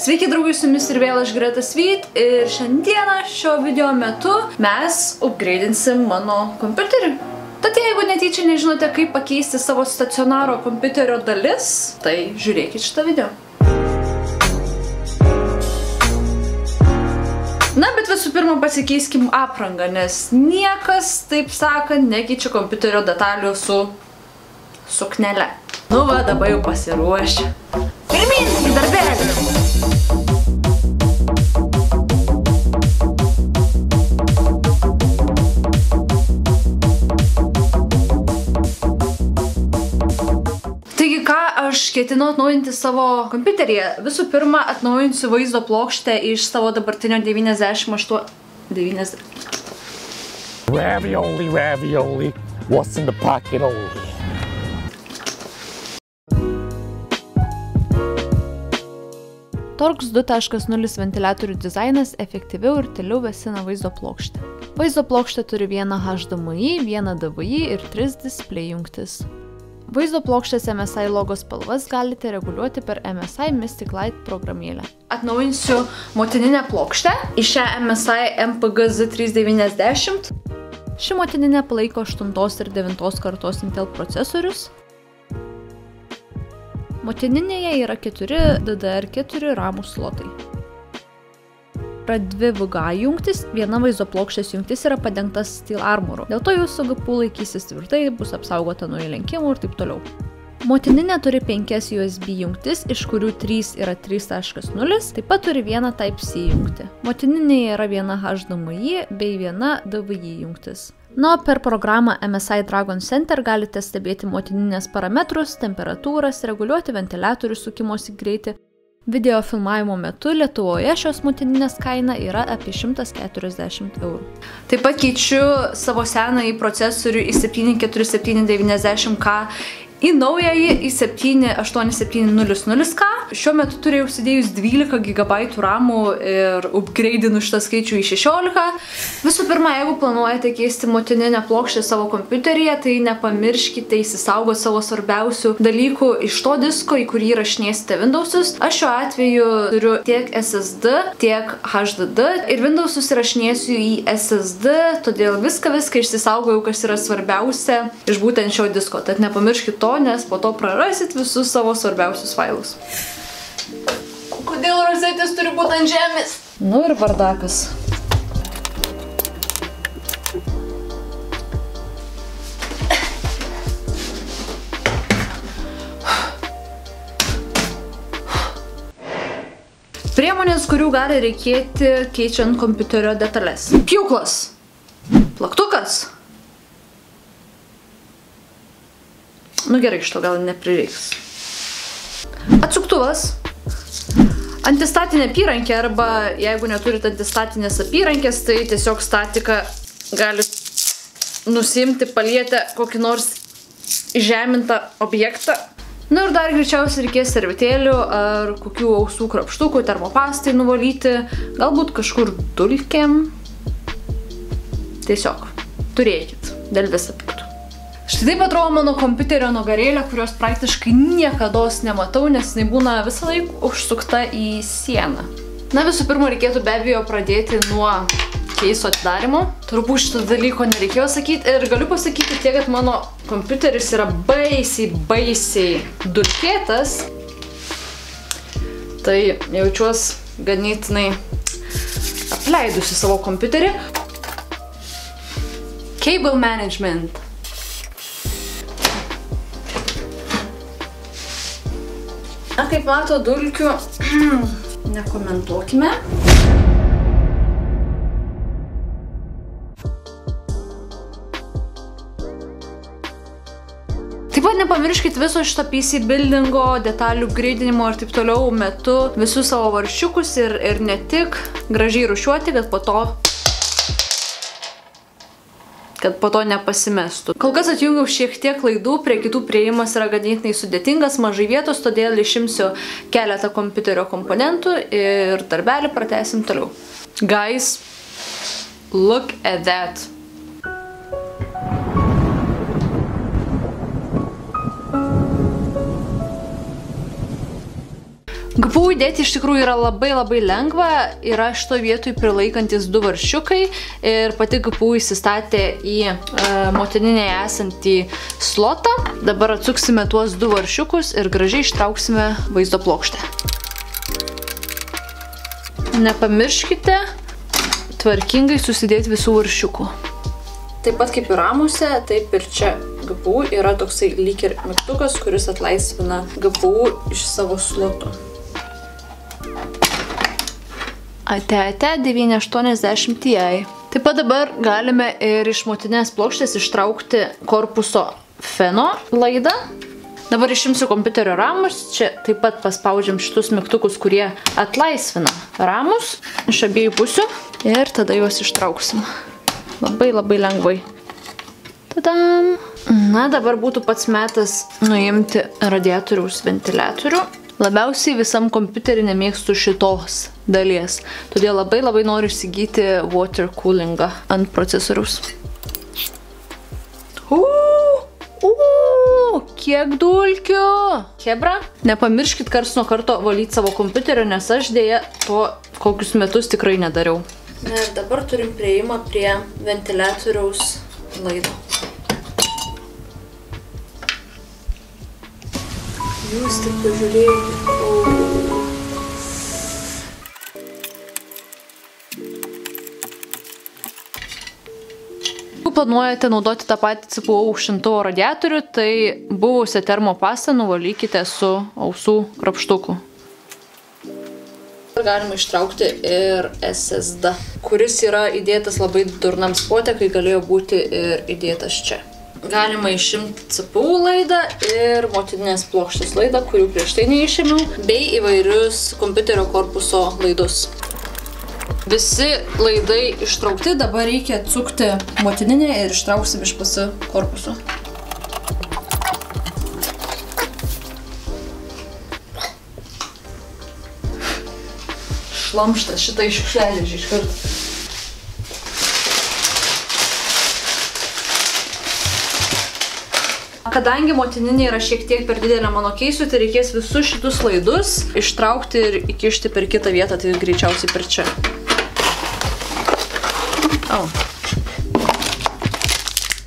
Sveiki draugai, su jumis ir vėl aš Greta Svit ir šiandieną šio video metu mes upgraidinsim mano kompiuterį. Tad jeigu netyčia nežinote, kaip pakeisti savo stacionaro kompiuterio dalis, tai žiūrėkit šitą video. Na, bet visų pirma pasikeiskim aprangą, nes niekas, taip sakant, nekeičia kompiuterio detalių su suknele. Nu va, dabar jau pasiruošę. Pirmin į darbelį. Ką aš ketinu atnaujinti savo kompiuteryje? Visų pirma, atnaujinsiu vaizdo plokštę iš savo dabartinio 98... 90... Ravioli, ravioli. What's in the pocket only? Torx 2.0 ventiliatorių dizainas efektyviau ir tyliau vėsina vaizdo plokštę. Vaizdo plokštė turi vieną HDMI, vieną DVI ir tris display jungtis. Vaizdo plokštės MSI logo spalvas galite reguliuoti per MSI Mystic Light programėlę. Atnaujinsiu motininę plokštę į šią MSI MPG Z390. Ši motininė palaiko 8 ir 9 kartos Intel procesorius, Motininėje yra 4 DDR4 ramų slotai. Yra dvi VGA jungtis, viena vaizdo plokštės jungtis yra padengta Steel Armoru. Dėl to jūsų GPU laikysis tvirtai, bus apsaugota nuo įlenkimų ir taip toliau. Motininė turi 5 USB jungtis, iš kurių 3 yra 3.0, taip pat turi vieną Type-C jungtį. Motininėje yra viena HDMI bei viena DVI jungtis. Na, per programą MSI Dragon Center galite stebėti motininės parametrus, temperatūras, reguliuoti ventiliatorių sukimosi greitį. Video filmavimo metu Lietuvoje šios motininės kaina yra apie 140 eurų. Taip pat keičiu savo senąjį procesorių į 74790K į naująjį į 78700K. Šiuo metu turėjau užsidėjus 12 GB ramų ir upgradeinu šitą skaičių į 16. Visų pirma, jeigu planuojate keisti motininę plokštę savo kompiuteryje, tai nepamirškite įsisaugoti savo svarbiausių dalykų iš to disko, į kurį rašinėsite Windowsus. Aš šiuo atveju turiu tiek SSD, tiek HDD ir Windowsus įrašinėsiu į SSD, todėl viską viską išsisaugojau, kas yra svarbiausia iš būtent šio disko. Tad nepamirškite to, nes po to prarasit visus savo svarbiausius failus. Kodėl rozetės turi būti ant žemės? Nu ir vardakas. Priemonės, kurių gali reikėti keičiant kompiuterio detalės. Pjūklas. Plaktukas. Nu gerai, iš to gal neprireiks. Atsuktuvas. Antistatinė apyrankė arba jeigu neturit antistatinės apyrankės, tai tiesiog statika gali nusimti palietę kokį nors žemintą objektą. Na ir dar greičiausiai reikės servetėlių ar kokių ausų krapštukų, termopastai nuvalyti, galbūt kažkur dulkėm. Tiesiog turėkit, dėl visą piktų. Štai taip atrodo mano kompiuterio nugarėlė, kurios praktiškai niekada nematau, nes jinai būna visą laiką užsukta į sieną. Na visų pirma, reikėtų be abejo pradėti nuo keiso atidarimo. Turbūt šito dalyko nereikėjo sakyti ir galiu pasakyti tiek, kad mano kompiuteris yra baisiai, baisiai dulkėtas. Tai jaučiuos ganėtinai apleidusi savo kompiuterį. Cable management. Na, kaip mato, dulkių nekomentuokime. Taip pat nepamirškit viso šito PC buildingo, detalių gridinimo ir taip toliau metu visus savo varščiukus ir, ir ne tik gražiai rušiuoti, kad po to kad po to nepasimestų. Kol kas atjungiau šiek tiek klaidų, prie kitų prieimas yra ganėtinai sudėtingas, mažai vietos, todėl išimsiu keletą kompiuterio komponentų ir darbelį pratesim toliau. Guys, look at that. GPU įdėti iš tikrųjų yra labai labai lengva, yra šito vietoj prilaikantis du varšiukai ir pati GPU įsistatė į e, motininėje esantį slotą. Dabar atsuksime tuos du varšiukus ir gražiai ištrauksime vaizdo plokštę. Nepamirškite tvarkingai susidėti visų varšiukų. Taip pat kaip ir ramuose, taip ir čia GPU yra toksai lyg ir mygtukas, kuris atlaisvina GPU iš savo slotų. Ate, ate 980 Ti. Taip pat dabar galime ir iš motinės plokštės ištraukti korpuso feno laidą. Dabar išimsiu kompiuterio ramus, čia taip pat paspaudžiam šitus mygtukus, kurie atlaisvina ramus iš abiejų pusių ir tada juos ištrauksim. Labai labai lengvai. Tadam. Na, dabar būtų pats metas nuimti radiatoriaus ventiliatorių. Labiausiai visam kompiuterį nemėgstu šitos dalies. Todėl labai labai noriu įsigyti water coolingą ant procesoriaus. Uuu, uuu, kiek dulkių. Hebra, nepamirškit kars nuo karto valyti savo kompiuterio, nes aš dėja to kokius metus tikrai nedariau. Ir dabar turim prieimą prie ventiliatoriaus laido. Jūs tik pažiūrėkit. O. Planuojate naudoti tą patį CPU aušintuvo radiatorių, tai buvusią termopastą nuvalykite su ausų krapštuku. Galima ištraukti ir SSD, kuris yra įdėtas labai durnam spote, kai galėjo būti ir įdėtas čia. Galima išimti CPU laidą ir motininės plokštės laidą, kurių prieš tai neišėmiau, bei įvairius kompiuterio korpuso laidus. Visi laidai ištraukti, dabar reikia atsukti motininę ir ištrauksim iš PC korpuso. Šlamštas šitą iš šiukšlelėžį iš karto. Kadangi motininė yra šiek tiek per didelė mano keisui, tai reikės visus šitus laidus ištraukti ir įkišti per kitą vietą, tai greičiausiai per čia. O.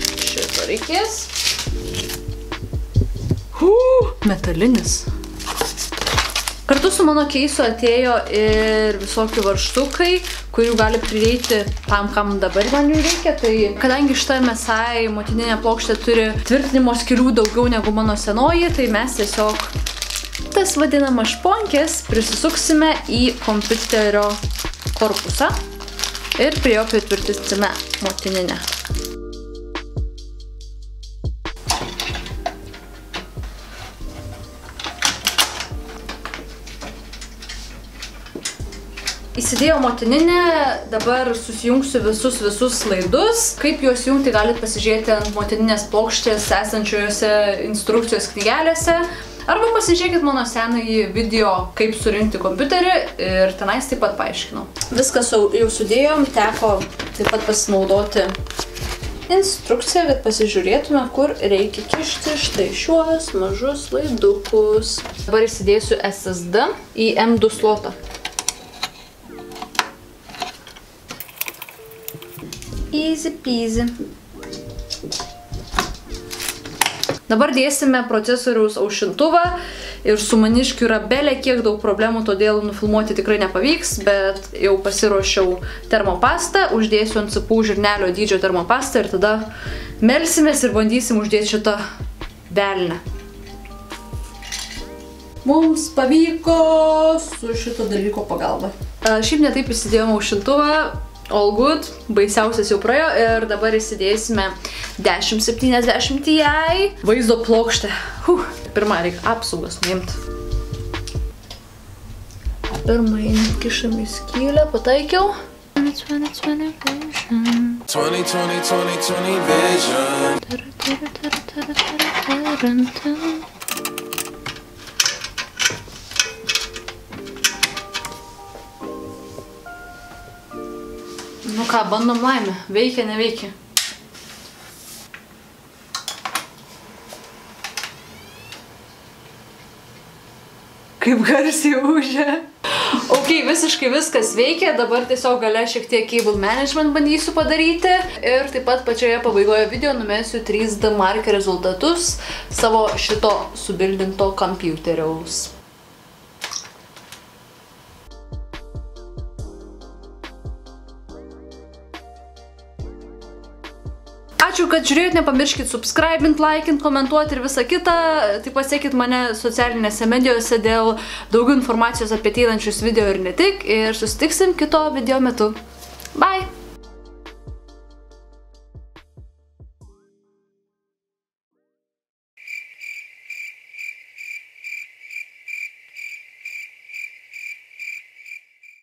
Šito reikės. Uh, metalinis. Kartu su mano keisu atėjo ir visokių varštukai, kurių gali prireiti tam, kam dabar man jų reikia. Tai kadangi šitą MSI motininė plokštė turi tvirtinimo skirių daugiau negu mano senoji, tai mes tiesiog tas vadinamas šponkės prisisuksime į kompiuterio korpusą ir prie jo pritvirtinsime motininę. Įsidėjau motininę, dabar susijungsiu visus visus laidus. Kaip juos jungti galit pasižiūrėti ant motininės plokštės esančiose instrukcijos knygelėse. Arba pasižiūrėkit mano senąjį video, kaip surinkti kompiuterį ir tenais taip pat paaiškinau. Viskas jau sudėjom, teko taip pat pasinaudoti instrukciją, kad pasižiūrėtume, kur reikia kišti štai šiuos mažus laidukus. Dabar įsidėsiu SSD į M2 slotą. Easy peasy. Dabar dėsime procesoriaus aušintuvą ir su maniškiu yra belė kiek daug problemų, todėl nufilmuoti tikrai nepavyks, bet jau pasiruošiau termopastą, uždėsiu ant CPU žirnelio dydžio termopastą ir tada melsimės ir bandysim uždėti šitą velnę. Mums pavyko su šito dalyko pagalba. Šiaip netaip įsidėjom aušintuvą, all good, baisiausias jau praėjo ir dabar įsidėsime 1070 Ti vaizdo plokštę. Huh. Pirmą reikia apsaugas nuimti. Pirmą kišam į skylę, pataikiau. 2020 vision. Nu ką, bandom laimę. Veikia, neveikia. kaip garsiai ūžia. Ok, visiškai viskas veikia, dabar tiesiog gale šiek tiek cable management bandysiu padaryti ir taip pat pačioje pabaigoje video numesiu 3D marker rezultatus savo šito subildinto kompiuteriaus. Kad žiūrėjot, nepamirškit subscribint, laikint, komentuoti ir visą kitą. Taip pat sekit mane socialinėse medijose dėl daugiau informacijos apie ateinančius video ir ne tik. Ir susitiksim kito video metu. Bye!